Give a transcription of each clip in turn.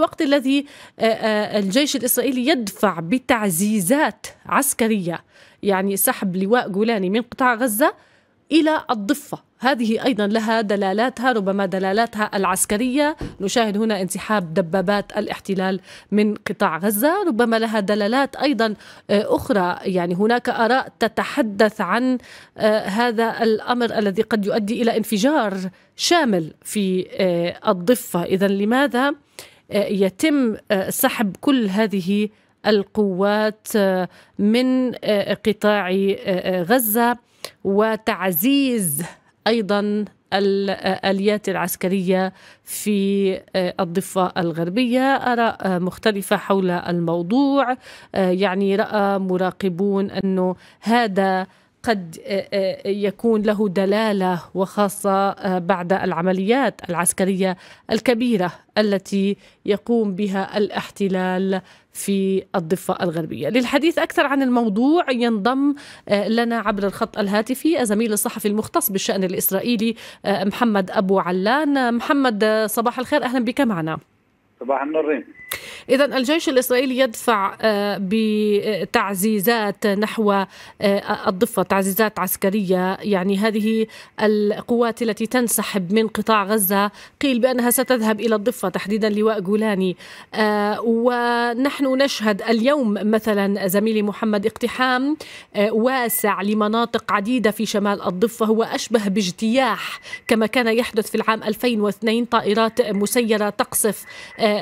الوقت الذي الجيش الإسرائيلي يدفع بتعزيزات عسكرية يعني سحب لواء جولاني من قطاع غزة إلى الضفة. هذه أيضا لها دلالاتها ربما دلالاتها العسكرية. نشاهد هنا انسحاب دبابات الاحتلال من قطاع غزة ربما لها دلالات أيضا آه، أخرى. يعني هناك آراء تتحدث عن آه، هذا الأمر الذي قد يؤدي إلى انفجار شامل في آه، الضفة. إذا لماذا؟ يتم سحب كل هذه القوات من قطاع غزة وتعزيز أيضا الاليات العسكرية في الضفة الغربية. اراء مختلفة حول الموضوع. يعني رأى مراقبون أنه هذا قد يكون له دلالة وخاصة بعد العمليات العسكرية الكبيرة التي يقوم بها الاحتلال في الضفة الغربية. للحديث أكثر عن الموضوع ينضم آه، لنا عبر الخط الهاتفي الزميل الصحفي المختص بالشأن الإسرائيلي آه، محمد أبو علان. محمد آه، صباح الخير. أهلا بك معنا. صباح النور إذا الجيش الإسرائيلي يدفع بتعزيزات نحو الضفة تعزيزات عسكرية. يعني هذه القوات التي تنسحب من قطاع غزة قيل بأنها ستذهب إلى الضفة تحديدا لواء جولاني. ونحن نشهد اليوم مثلا زميلي محمد اقتحام واسع لمناطق عديدة في شمال الضفة. هو أشبه باجتياح كما كان يحدث في العام 2002 طائرات مسيرة تقصف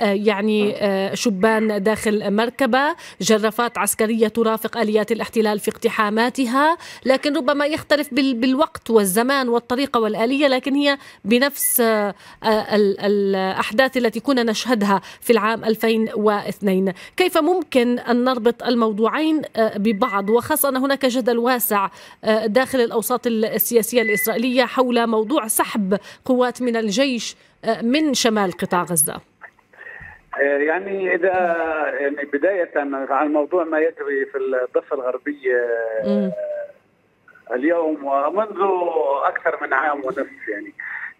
يعني شبان داخل مركبة جرافات عسكرية ترافق آليات الاحتلال في اقتحاماتها لكن ربما يختلف بالوقت والزمان والطريقة والآلية لكن هي بنفس آه، الأحداث التي كنا نشهدها في العام 2002 كيف ممكن أن نربط الموضوعين آه، ببعض؟ وخاصة أن هناك جدل واسع آه، داخل الأوساط السياسية الإسرائيلية حول موضوع سحب قوات من الجيش من شمال قطاع غزة. آه، يعني إذا يعني بداية عن موضوع ما يجري في الضفة الغربية آه، اليوم ومنذ أكثر من عام ونصف يعني.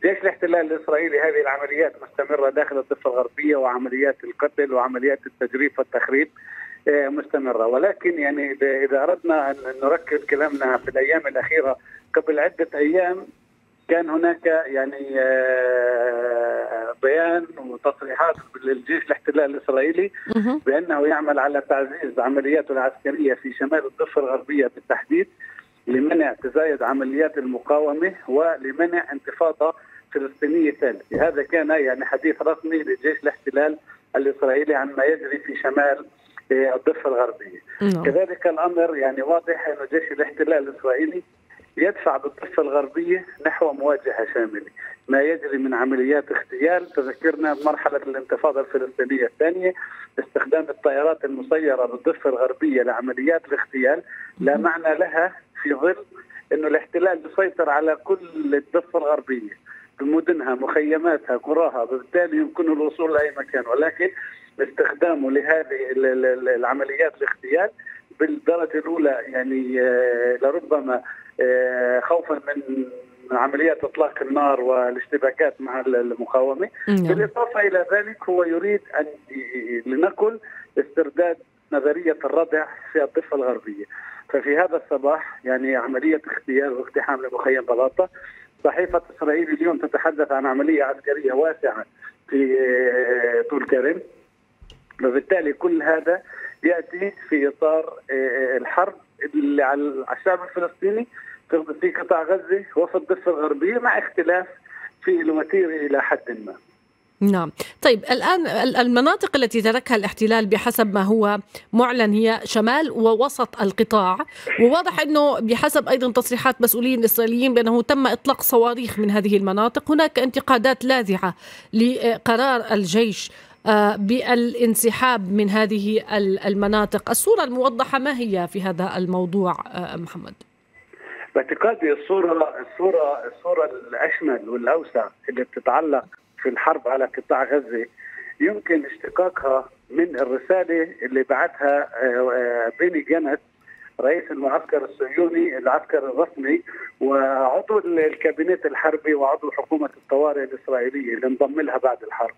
جيش الاحتلال الإسرائيلي هذه العمليات مستمرة داخل الضفة الغربية وعمليات القتل وعمليات التجريف والتخريب؟ آه، مستمرة. ولكن يعني إذا أردنا أن نركز كلامنا في الأيام الأخيرة قبل عدة أيام كان هناك يعني آه، بيان وتصريحات للجيش الاحتلال الإسرائيلي بأنه يعمل على تعزيز عملياته العسكرية في شمال الضفة الغربية بالتحديد لمنع تزايد عمليات المقاومة ولمنع انتفاضة فلسطينية ثالثة، هذا كان يعني حديث رسمي لجيش الاحتلال الإسرائيلي عن ما يجري في شمال آه، الضفة الغربية. نعم. كذلك الأمر يعني واضح إنه جيش الاحتلال الإسرائيلي يدفع بالضفة الغربية نحو مواجهة شاملة. ما يجري من عمليات اغتيال تذكرنا مرحلة الانتفاضة الفلسطينية الثانية استخدام الطائرات المسيرة بالضفة الغربية لعمليات الاغتيال. لا معنى لها في ظل إنه الاحتلال يسيطر على كل الضفة الغربية. بمدنها مخيماتها قراها بالتالي يمكن الوصول لأي مكان. ولكن استخدامه لهذه العمليات الاغتيال بالدرجة الأولى يعني آه، لربما خوفا من عمليات إطلاق النار والاشتباكات مع المقاومة. نعم. بالإضافة إلى ذلك هو يريد أن لنقل استرداد نظرية الردع في الضفة الغربية. ففي هذا الصباح يعني عملية اغتيال واقتحام لمخيم بلاطة صحيفة إسرائيل اليوم تتحدث عن عملية عسكرية واسعة في آه، طول كرم. وبالتالي كل هذا يأتي في إطار الحرب اللي على الشعب الفلسطيني في قطاع غزة وفي الضفه الغربية مع اختلاف في الوتيره إلى حد ما. نعم طيب الآن المناطق التي تركها الاحتلال بحسب ما هو معلن هي شمال ووسط القطاع وواضح أنه بحسب أيضا تصريحات مسؤولين إسرائيليين بأنه تم إطلاق صواريخ من هذه المناطق هناك انتقادات لاذعة لقرار الجيش آه، بالانسحاب من هذه المناطق الصورة الموضحة ما هي في هذا الموضوع آه، محمد؟ باعتقادي الصورة الصورة الصورة الأشمل والأوسع اللي بتتعلق في الحرب على قطاع غزة يمكن اشتقاقها من الرسالة اللي بعتها آه، بيني جنت رئيس المعسكر الصهيوني العسكر الرسمي وعضو الكابينت الحربي وعضو حكومة الطوارئ الإسرائيلية اللي انضم لها بعد الحرب.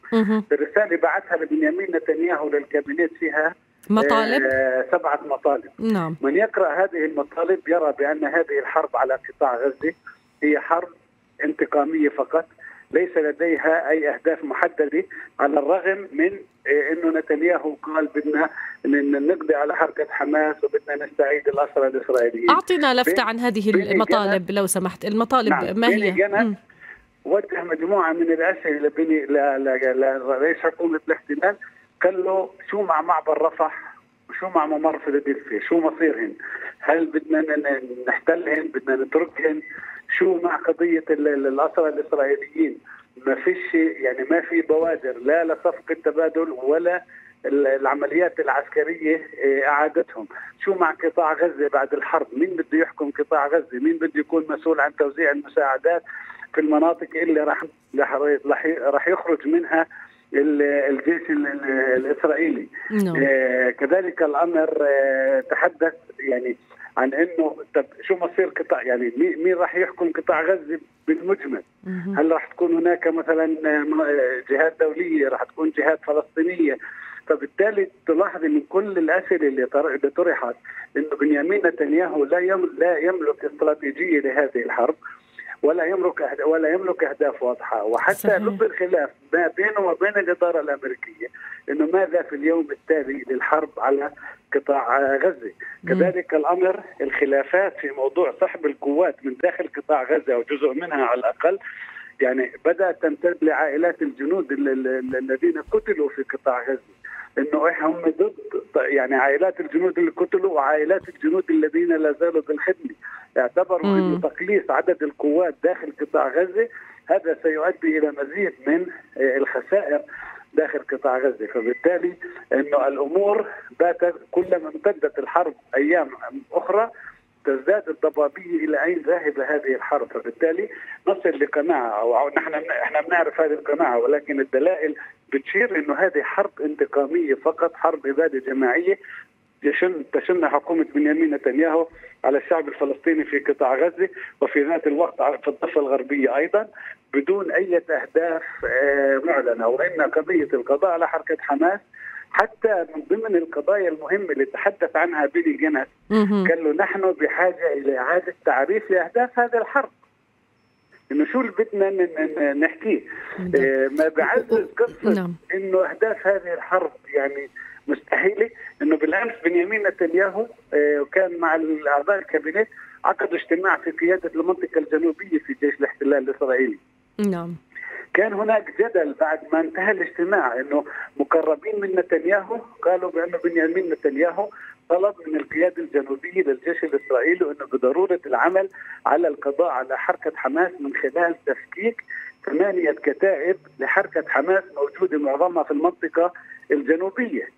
الرسالة بعثها لبنيامين نتنياهو للكابينت فيها مطالب آه سبعة مطالب. نعم. من يقرأ هذه المطالب يرى بأن هذه الحرب على قطاع غزة هي حرب انتقامية فقط ليس لديها أي أهداف محددة على الرغم من إيه، إنه نتنياهو قال بدنا نقضي على حركة حماس وبدنا نستعيد الأسرى الإسرائيليين أعطينا لفته عن هذه المطالب لو سمحت المطالب نعم ما هي؟ وجه مجموعة من لبني لرئيس حكومة الاحتلال قال له شو مع معبر رفح؟ وشو مع ممر فيلادلفيا؟ شو مصيرهن؟ هل بدنا نحتلهن؟ بدنا نتركهن؟ شو مع قضية الاسرى الإسرائيليين؟ ما فيش يعني ما في بوادر لا لصفقه تبادل ولا العمليات العسكرية آه، أعادتهم، شو مع قطاع غزة بعد الحرب؟ مين بده يحكم قطاع غزة؟ مين بده يكون مسؤول عن توزيع المساعدات في المناطق اللي راح راح يخرج منها الجيش الإسرائيلي. نعم. آه كذلك الأمر آه تحدث يعني عن إنه طب شو مصير قطاع يعني مين راح يحكم قطاع غزة بالمجمل؟ هل راح تكون هناك مثلا جهات دولية، راح تكون جهات فلسطينية؟ فبالتالي تلاحظ من كل الأسئلة اللي طرحت إنه بنيامين نتنياهو لا لا يملك استراتيجية لهذه الحرب ولا يملك ولا يملك أهداف واضحة. وحتى لب الخلاف ما بينه وبين الإدارة الأمريكية إنه ماذا في اليوم التالي للحرب على قطاع غزة. كذلك الأمر الخلافات في موضوع سحب القوات من داخل قطاع غزة أو جزء منها على الأقل يعني بدأت تمتد لعائلات الجنود الذين قتلوا في قطاع غزة. إنه هم ضد يعني عائلات الجنود اللي قتلوا وعائلات الجنود الذين لا زالوا بالخدمة. اعتبروا إنه تقليص عدد القوات داخل قطاع غزة هذا سيؤدي إلى مزيد من الخسائر داخل قطاع غزة. فبالتالي إنه الأمور باتت كلما امتدت الحرب أيام أخرى تزداد الضبابية إلى أين ذاهبه هذه الحرب. فبالتالي نصل لقناعة أو نحن إحنا بنعرف هذه القناعة ولكن الدلائل بتشير إنه هذه حرب انتقامية فقط حرب إبادة جماعية يشن تشن حكومة بنيامين نتنياهو على الشعب الفلسطيني في قطاع غزة وفي ذات الوقت في الضفة الغربية أيضا بدون أي أهداف آه، معلنة. وإن قضية القضاء على حركة حماس حتى من ضمن القضايا المهمة اللي تحدث عنها بيني جانتس قال له نحن بحاجة إلى إعادة تعريف لأهداف هذه الحرب. انه شو اللي بدنا نحكيه. آه ما بعزز قصه نعم. إنه أهداف هذه الحرب يعني مستحيلة إنه بالأمس بنيامين نتنياهو آه كان مع الأعضاء الكابينت عقدوا اجتماع في قيادة المنطقة الجنوبية في جيش الاحتلال الإسرائيلي. نعم. كان هناك جدل بعد ما انتهى الاجتماع إنه مقربين من نتنياهو قالوا بانه بنيامين نتنياهو طلب من القيادة الجنوبية للجيش الإسرائيلي إنه بضرورة العمل على القضاء على حركة حماس من خلال تفكيك ثمانية كتائب لحركة حماس موجودة معظمها في المنطقة الجنوبية.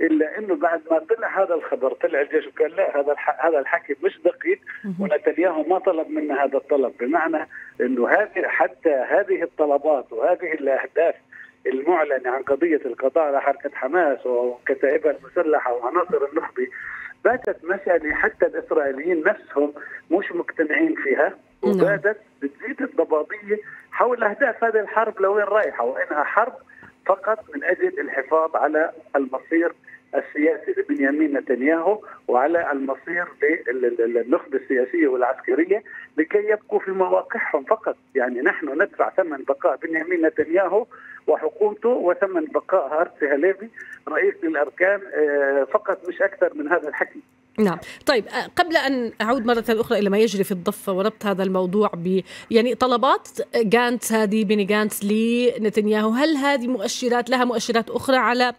إلا إنه بعد ما طلع هذا الخبر طلع الجيش وقال لا هذا هذا الحكي مش دقيق ونتنياهو ما طلب منا هذا الطلب. بمعنى إنه هذه حتى هذه الطلبات وهذه الأهداف المعلنه عن قضية القضاء على حركة حماس وكتائبها المسلحة وعناصر النخبة باتت مسألة حتى الإسرائيليين نفسهم مش مقتنعين فيها نعم. وباتت بتزيد الضبابية حول أهداف هذه الحرب لوين رايحة وإنها حرب فقط من أجل الحفاظ على المصير السياسي لبنيامين نتنياهو وعلى المصير للنخبه السياسية والعسكرية لكي يبقوا في مواقعهم فقط، يعني نحن ندفع ثمن بقاء بنيامين نتنياهو وحكومته وثمن بقاء هارتسي هاليفي رئيس للأركان آه، فقط مش أكثر من هذا الحكي. نعم طيب آه، قبل أن أعود مرة أخرى إلى ما يجري في الضفة وربط هذا الموضوع ب يعني طلبات جانتس هذه بني جانتس لنتنياهو هل هذه مؤشرات لها مؤشرات أخرى على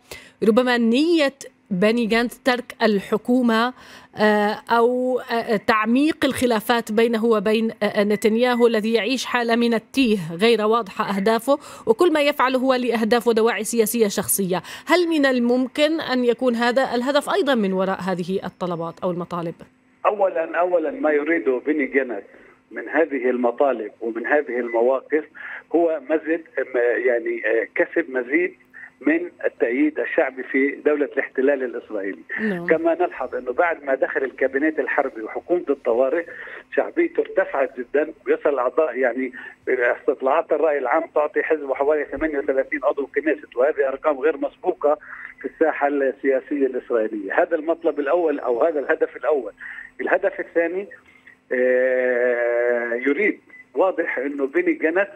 ربما نية بني جانتس ترك الحكومة آه، أو آه، تعميق الخلافات بينه وبين آه، نتنياهو الذي يعيش حالة من التيه غير واضحة أهدافه وكل ما يفعله هو لأهداف ودواعي سياسية شخصية. هل من الممكن أن يكون هذا الهدف أيضا من وراء هذه الطلبات أو المطالب؟ أولا أولا ما يريده بني جانتس من هذه المطالب ومن هذه المواقف هو مزيد يعني كسب مزيد من التأييد الشعبي في دولة الاحتلال الإسرائيلي. نعم. كما نلحظ أنه بعد ما دخل الكابينيت الحربي وحكومة الطوارئ شعبيته ارتفعت جدا ويصل أعضاء يعني استطلاعات الرأي العام تعطي حزبه حوالي 38 عضو كنيست وهذه أرقام غير مسبوقة في الساحة السياسية الإسرائيلية. هذا المطلب الأول أو هذا الهدف الأول. الهدف الثاني آه، يريد واضح أنه بني جنت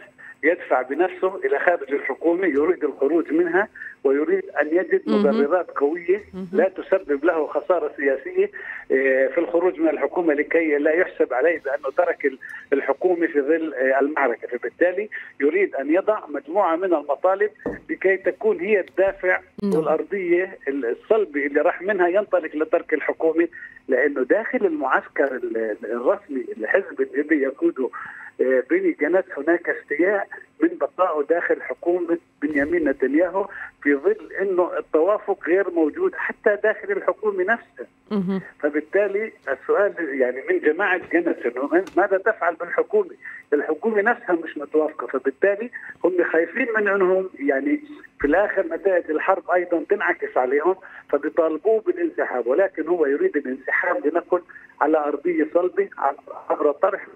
يدفع بنفسه إلى خارج الحكومة يريد الخروج منها ويريد أن يجد مبررات قوية لا تسبب له خسارة سياسية آه، في الخروج من الحكومة لكي لا يحسب عليه بأنه ترك الحكومة في ظل آه، المعركة، فبالتالي يريد أن يضع مجموعة من المطالب لكي تكون هي الدافع والأرضية الصلبي اللي راح منها ينطلق لترك الحكومة لأنه داخل المعسكر الرسمي الحزب الذي يقوده بيني جنات هناك استياء من بقائه داخل حكومة بنيامين نتنياهو في ظل إنه التوافق غير موجود حتى داخل الحكومة نفسها. فبالتالي السؤال يعني من جماعة جنس إنه ماذا تفعل بالحكومة؟ الحكومة نفسها مش متوافقة فبالتالي هم خايفين من إنهم يعني في الآخر نتائج الحرب أيضا تنعكس عليهم فبيطالبوه بالانسحاب ولكن هو يريد الانسحاب لنقل على أرضية صلبة عبر طرح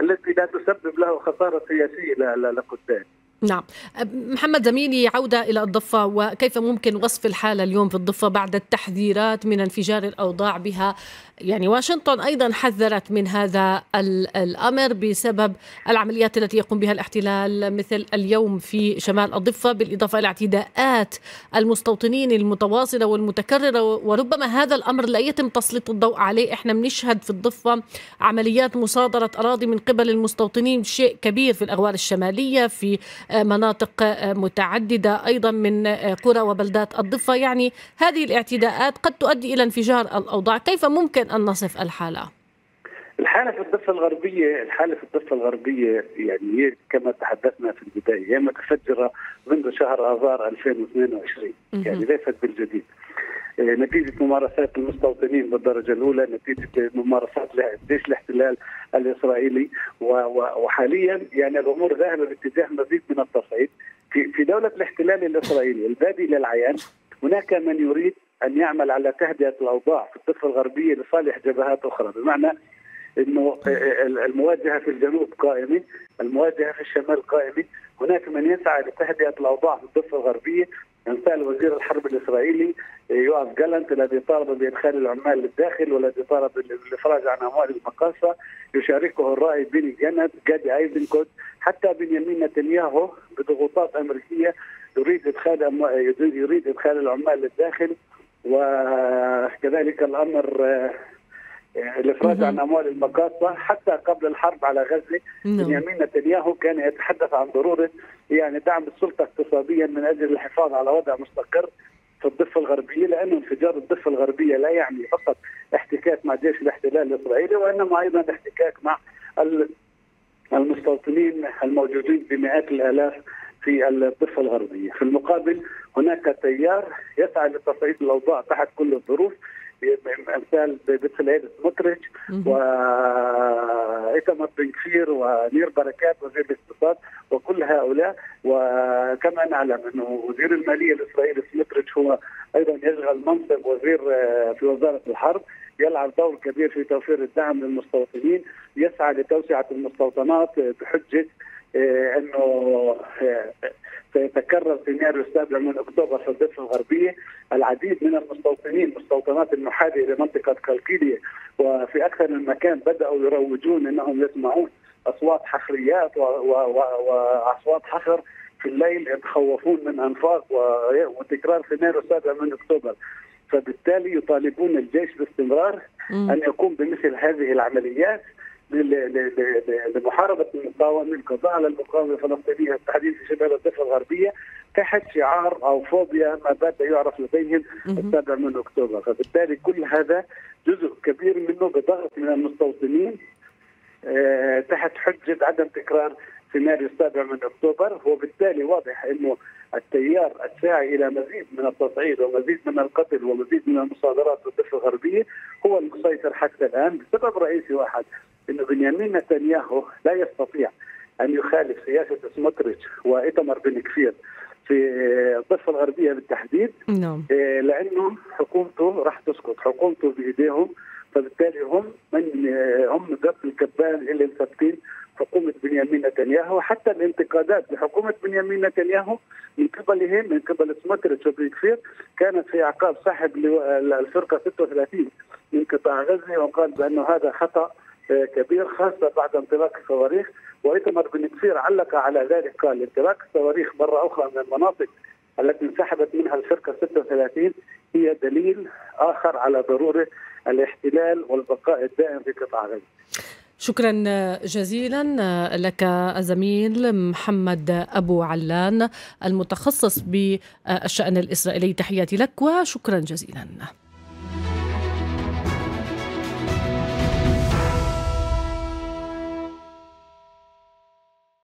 التي لا تسبب له خسارة سياسية لقدام نعم. محمد زميلي عودة إلى الضفة وكيف ممكن وصف الحالة اليوم في الضفة بعد التحذيرات من انفجار الأوضاع بها؟ يعني واشنطن أيضا حذرت من هذا الأمر بسبب العمليات التي يقوم بها الاحتلال مثل اليوم في شمال الضفة بالإضافة إلى اعتداءات المستوطنين المتواصلة والمتكررة وربما هذا الأمر لا يتم تسليط الضوء عليه. إحنا بنشهد في الضفة عمليات مصادرة أراضي من قبل المستوطنين شيء كبير في الأغوار الشمالية في مناطق متعددة أيضا من قرى وبلدات الضفة. يعني هذه الاعتداءات قد تؤدي إلى انفجار الأوضاع. كيف ممكن أن نصف الحالة؟ الحالة في الضفة الغربية الحالة في الضفة الغربية يعني هي كما تحدثنا في البداية هي متفجرة منذ شهر آذار 2022 يعني ليست بالجديد. آه، نتيجة ممارسات المستوطنين بالدرجة الأولى نتيجة ممارسات جيش الاحتلال الإسرائيلي. وحاليا يعني الأمور ذاهبة باتجاه مزيد من التصعيد. في في دولة الاحتلال الإسرائيلي البادي للعيان هناك من يريد أن يعمل على تهدئة الأوضاع في الضفة الغربية لصالح جبهات أخرى. بمعنى إنه المواجهة في الجنوب قائمة، المواجهة في الشمال قائمة، هناك من يسعى لتهدئة الأوضاع في الضفة الغربية. امثال وزير الحرب الإسرائيلي يوآف جالنت الذي طالب بإدخال العمال للداخل والذي طالب بالافراج عن أموال المقاصة. يشاركه الرائد بيني جانت جادي أيزنكوت حتى بنيامين نتنياهو بضغوطات أمريكية يريد إدخال يريد إدخال العمال للداخل. وكذلك الأمر الافراج عن أموال المقاصة حتى قبل الحرب على غزة نعم. بنيامين نتنياهو كان يتحدث عن ضروره يعني دعم السلطة اقتصاديا من أجل الحفاظ على وضع مستقر في الضفة الغربية لأنه انفجار الضفة الغربية لا يعني فقط احتكاك مع جيش الاحتلال الإسرائيلي وإنما أيضا احتكاك مع المستوطنين الموجودين بمئات الآلاف في الضفة الغربية، في المقابل هناك تيار يسعى لتصعيد الأوضاع تحت كل الظروف امثال بتسليل سموتريتش وايتمر بن كفير ونير بركات وزير الاقتصاد وكل هؤلاء. وكما نعلم انه وزير المالية الإسرائيلي سموتريتش هو أيضا يشغل منصب وزير آه، في وزارة الحرب. يلعب دور كبير في توفير الدعم للمستوطنين. يسعى لتوسعة المستوطنات بحجة آه، إنه آه، سيتكرر سيناريو السابع من أكتوبر في الضفة الغربية، العديد من المستوطنين مستوطنات المحاذية لمنطقة كالكيليه وفي أكثر من مكان بدأوا يروجون إنهم يسمعون أصوات حفريات وأصوات حفر في الليل يتخوفون من أنفاق وتكرار سيناريو السابع من أكتوبر. فبالتالي يطالبون الجيش باستمرار أن يقوم بمثل هذه العمليات لمحاربة المقاومة القضاء على المقاومة الفلسطينية التحديد في شمال الضفة الغربية تحت شعار أو فوبيا ما بات يعرف لديهم السابع من أكتوبر، فبالتالي كل هذا جزء كبير منه بضغط من المستوطنين آه، تحت حجة عدم تكرار سيناريو السابع من أكتوبر وبالتالي واضح إنه التيار الساعي إلى مزيد من التصعيد ومزيد من القتل ومزيد من المصادرات في الضفه الغربية هو المسيطر حتى الآن بسبب رئيسي واحد إنه بنيامين نتنياهو لا يستطيع أن يخالف سياسة سموتريتش وايتمر بن كفير في الضفة الغربية بالتحديد. نعم. آه، لأنه حكومته راح تسقط حكومته بإيديهم فبالتالي هم من آه، هم ضرب الكبان اللي مثبتين حكومة بنيامين نتنياهو حتى الانتقادات لحكومة بنيامين نتنياهو من قبلهم من قبل سموتريتش وبن كفير كانت في اعقاب صاحب الفرقة 36 من قطاع غزة وقال بانه هذا خطأ آه، كبير خاصة بعد انطلاق الصواريخ وايتمر بن كثير علق على ذلك قال انطلاق الصواريخ مرة أخرى من المناطق التي انسحبت منها الفرقة 36 هي دليل آخر على ضرورة الاحتلال والبقاء الدائم في قطاع غزة. شكرا جزيلا لك الزميل محمد أبو علان المتخصص بالشأن الإسرائيلي تحياتي لك وشكرا جزيلا.